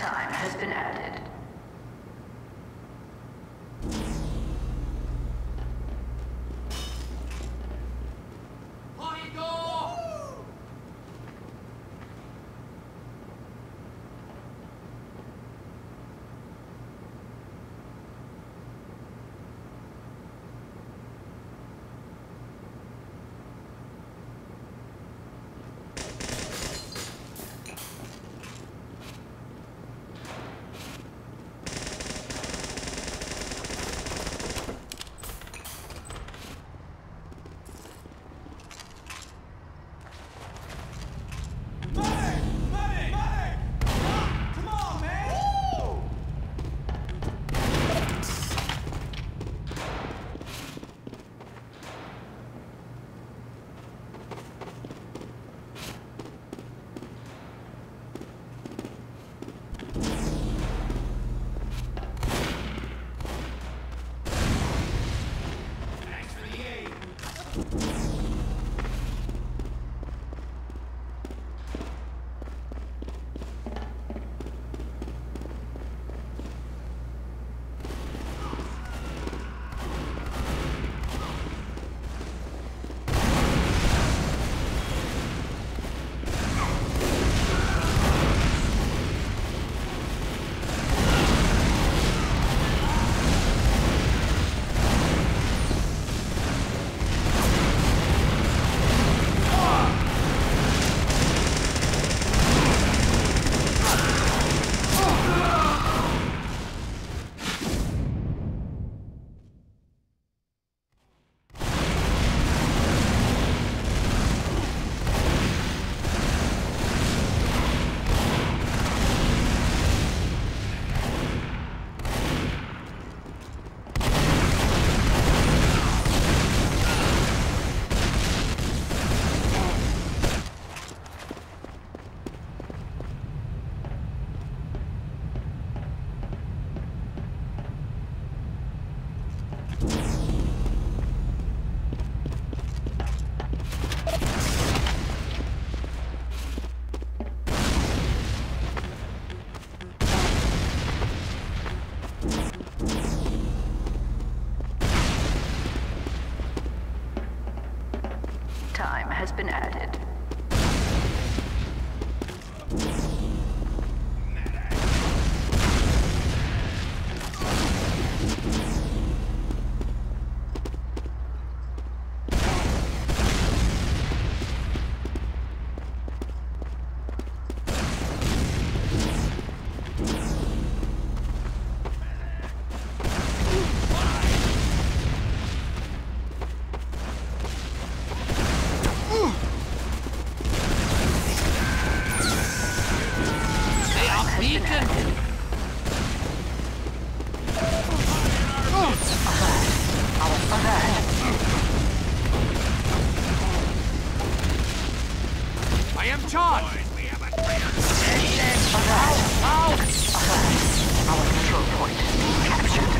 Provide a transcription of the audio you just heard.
time has been added. Time has been added. charge! Our control point captured.